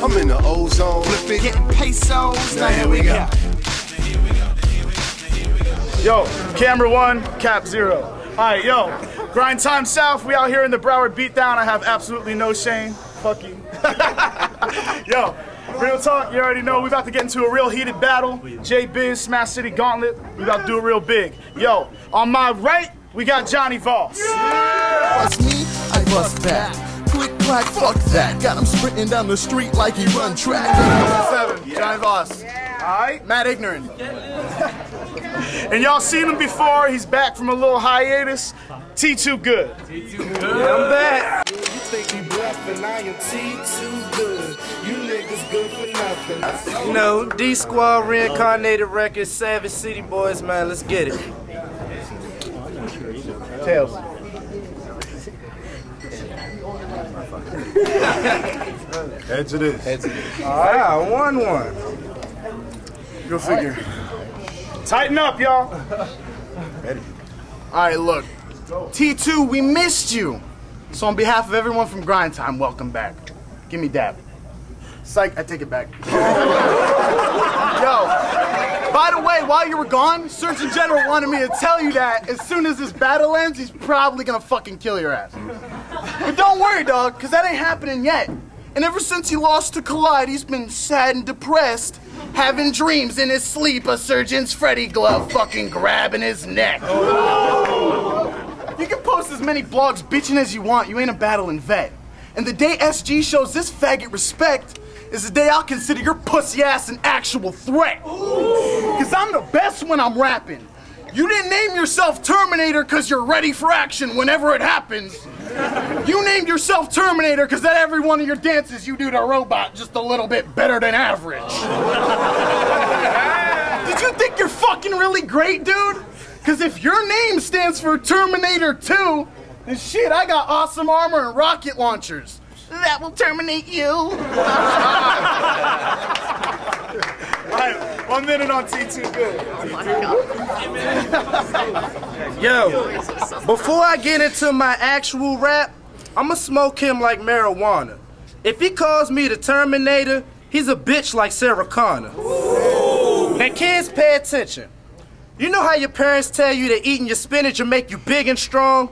I'm in the ozone. Flipping. Getting pesos. Now here we go. Yo, camera one, cap zero. All right, yo, grind time south. We out here in the Broward beatdown. I have absolutely no shame. Fuck you. yo, real talk. You already know we about to get into a real heated battle. J Biz, Smash City Gauntlet. We about to do it real big. Yo, on my right, we got Jonny Voss. Yeah! Bust me, I bust back. Click, clack, fuck that. Got him sprinting down the street like he run track. Seven, Jonny Voss. All right, Matt Ignorant. and y'all seen him before. He's back from a little hiatus. T2 Good. I'm back. You think you bluffing, I am T too good. You niggas good for nothing. You know, D Squad reincarnated records, Savage City Boys, man. Let's get it. Tails. Heads it is. Ah, one one. Go figure. Tighten up, y'all. Ready. All right, look. T2, we missed you. So on behalf of everyone from Grind Time, welcome back. Give me dab. Psych, I take it back. Yo, by the way, while you were gone, Surgeon General wanted me to tell you that as soon as this battle ends, he's probably gonna fucking kill your ass. But don't worry, dog, because that ain't happening yet. And ever since he lost to Collide, he's been sad and depressed, having dreams in his sleep of Surgeon's Freddy glove fucking grabbing his neck. You can post as many blogs bitching as you want, you ain't a battling vet. And the day SG shows this faggot respect is the day I'll consider your pussy ass an actual threat. Cause I'm the best when I'm rapping. You didn't name yourself Terminator cause you're ready for action whenever it happens. You named yourself Terminator because at every one of your dances you do the robot just a little bit better than average. Did you think you're fucking really great, dude? Because if your name stands for Terminator 2, then shit, I got awesome armor and rocket launchers. That will terminate you. one minute on T2 good. Yo, before I get into my actual rap, I'ma smoke him like marijuana. If he calls me the Terminator, he's a bitch like Sarah Connor. Now, kids, pay attention. You know how your parents tell you that eating your spinach will make you big and strong?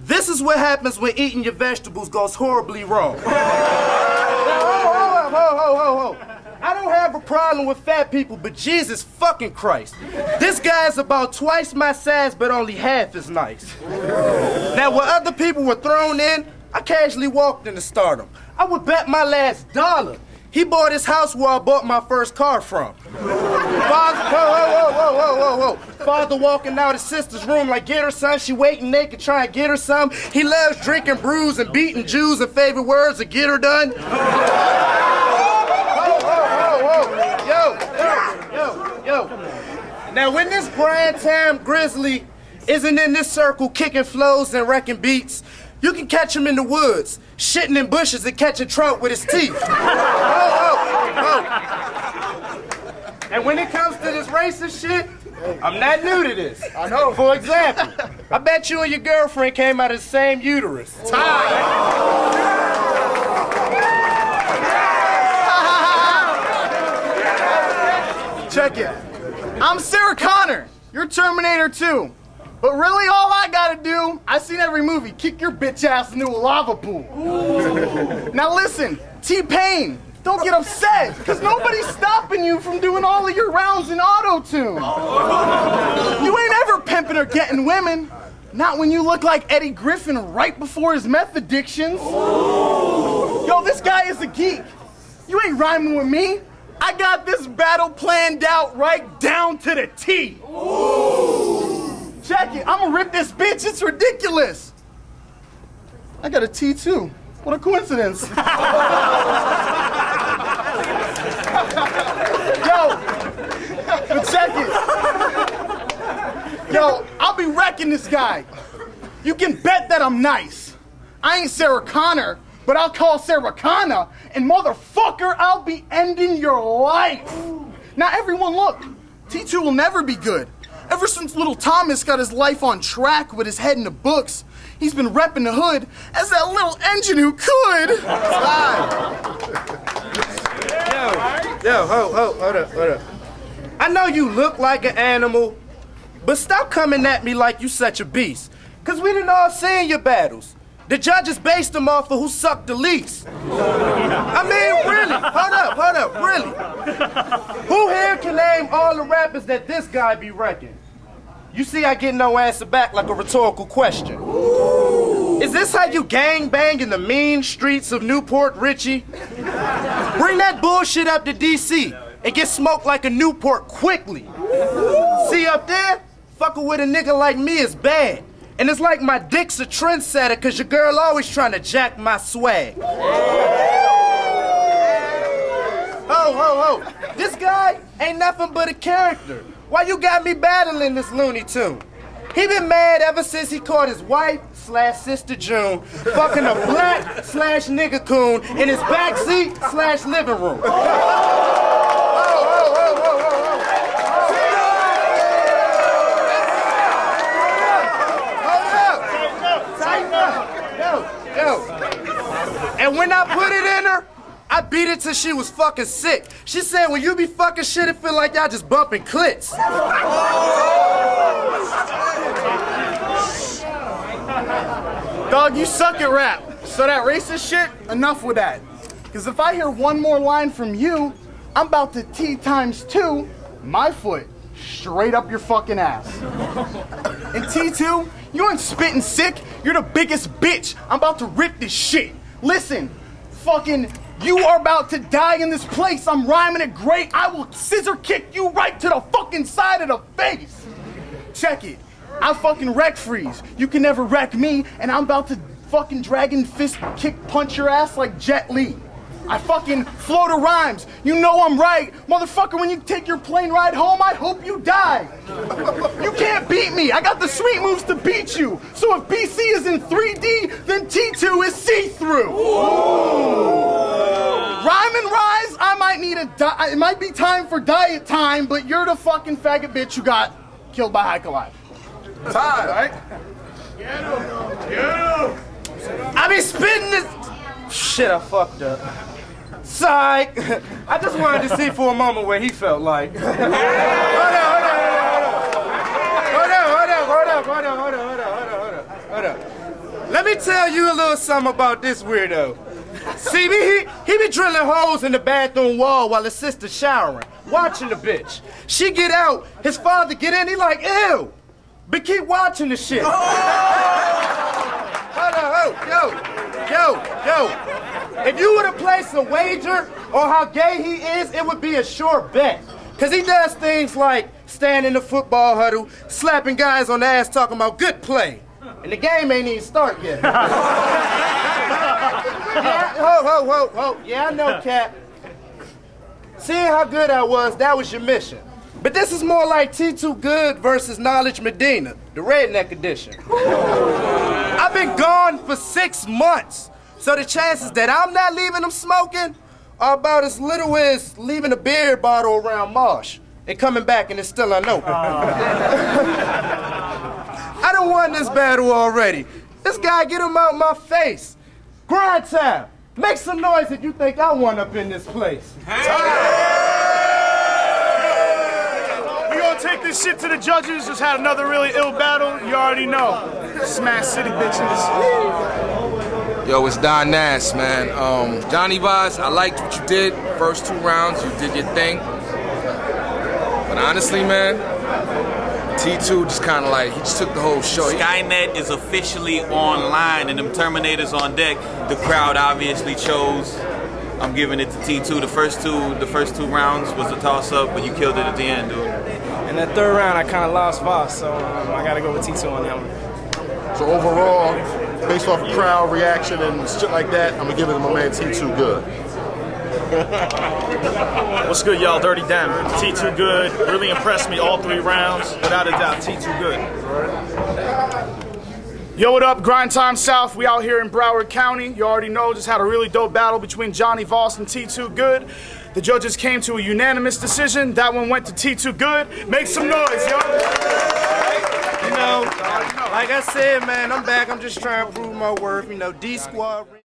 This is what happens when eating your vegetables goes horribly wrong. I don't have a problem with fat people, but Jesus fucking Christ. This guy's about twice my size, but only half as nice. Now, when other people were thrown in, I casually walked into stardom. I would bet my last dollar. He bought his house where I bought my first car from. Father, whoa, whoa, whoa, whoa, whoa, whoa. Father walking out his sister's room like, get her some. She waiting naked, trying to get her some. He loves drinking brews and beating Jews and favorite words to get her done. Whoa, whoa, whoa, whoa. Yo, yo. Now, when this Brian Tam Grizzly isn't in this circle kicking flows and wrecking beats, you can catch him in the woods, shitting in bushes and catching trout with his teeth. Oh, oh, oh. And when it comes to this racist shit, I'm not new to this. I know. For example, I bet you and your girlfriend came out of the same uterus. Tied. Check it. I'm Sarah Connor. You're Terminator 2. But really, all I gotta do, I seen every movie, kick your bitch ass into a lava pool. now listen, T-Pain, don't get upset, because nobody's stopping you from doing all of your rounds in auto-tune. You ain't ever pimping or getting women. Not when you look like Eddie Griffin right before his meth addictions. Yo, this guy is a geek. You ain't rhyming with me. I got this battle planned out right down to the T. Check it. I'm gonna rip this bitch. It's ridiculous. I got a T too. What a coincidence. Yo, but check it. Yo, I'll be wrecking this guy. You can bet that I'm nice. I ain't Sarah Connor, but I'll call Sarah Connor, and motherfucker, I'll be ending your life. Now, everyone, look. T2 will never be good. Ever since little Thomas got his life on track with his head in the books, he's been repping the hood as that little engine who could. Yo, yo, hold, hold, hold up, hold up. I know you look like an animal, but stop coming at me like you such a beast. Cause we didn't all seen your battles. The judges based them off of who sucked the least. I mean, really, hold up, hold up, really. Who here can name all the rappers that this guy be wrecking? You see, I get no answer back like a rhetorical question. Is this how you gang bang in the mean streets of New Port Richey? Bring that bullshit up to DC and get smoked like a Newport quickly. See up there? Fucking with a nigga like me is bad. And it's like my dick's a trendsetter cause your girl always trying to jack my swag. Ho, ho, ho. This guy ain't nothing but a character. Why you got me battling this Looney Tune? He been mad ever since he caught his wife slash sister June fucking a black slash nigga coon in his backseat slash living room. Ho, ho, ho, ho, ho, ho. Hold up. Tighten up. Yo, yo. And when I put it in her, I beat it till she was fucking sick. She said, when you be fucking shit, it feel like y'all just bumping clits. Dog, you suck at rap. So that racist shit, enough with that. Cause if I hear one more line from you, I'm about to T times two, my foot, straight up your fucking ass. And T2, you ain't spitting sick, you're the biggest bitch. I'm about to rip this shit. Listen, fucking, you are about to die in this place. I'm rhyming it great. I will scissor kick you right to the fucking side of the face. Check it. I fucking wreck freeze. You can never wreck me, and I'm about to fucking dragon fist kick punch your ass like Jet Li. I fucking flow of rhymes. You know I'm right. Motherfucker, when you take your plane ride home, I hope you die. You can't beat me. I got the sweet moves to beat you. So if BC is in 3D, then T2 is see-through. Rhyme and rise, I might di- it might be time for diet time, but you're the fucking faggot bitch who got killed by Hike Alive. Time, right? I be spitting this. Shit, I fucked up. Psych. I just wanted to see for a moment what he felt like. hold on, hold on, hold on, hold on, hold on, hold on, hold on, hold on, hold on, hold on. Let me tell you a little something about this weirdo. See me, he, be drilling holes in the bathroom wall while his sister showering, watching the bitch. She get out, his father get in, he like, ew. But keep watching the shit. Hold on, yo, yo, yo. If you would have placed a wager on how gay he is, it would be a sure bet. Cause he does things like stand in the football huddle, slapping guys on the ass talking about good play. And the game ain't even start yet. yeah, ho, ho, ho, ho. Yeah, I know, Cap. Seeing how good I was, that was your mission. But this is more like T2 Good versus Knowledge Medina, the redneck edition. I've been gone for six months, so the chances that I'm not leaving them smoking are about as little as leaving a beer bottle around Marsh and coming back and it's still unopened. Ah. I done won this battle already. This guy, get him out my face. Grind time. Make some noise if you think I won up in this place. We gonna take this shit to the judges. Just had another really ill battle. You already know. Smash City bitches. Yo, it's Don Nass, man. Um, Jonny Vaz, I liked what you did. First two rounds, you did your thing. But honestly, man, T2 just kind of like, he just took the whole show. He- Skynet is officially online and them Terminators on deck. The crowd obviously chose. I'm giving it to T2. The first two, the first two rounds was a toss up, but you killed it at the end, dude. In that third round, I kind of lost Voss, so um, I got to go with T2 on that one. So overall, based off of crowd reaction and shit like that, I'm gonna give it to my man T2 Good. What's good, y'all? Dirty Dem. T2 good. Really impressed me all three rounds. Without a doubt, T2 good. Yo, what up? Grind Time South. We out here in Broward County. You already know, just had a really dope battle between Jonny Voss and T2 Good. The judges came to a unanimous decision. That one went to T2 Good. Make some noise, yo. You know, like I said, man, I'm back. I'm just trying to prove my worth. You know, D Squad.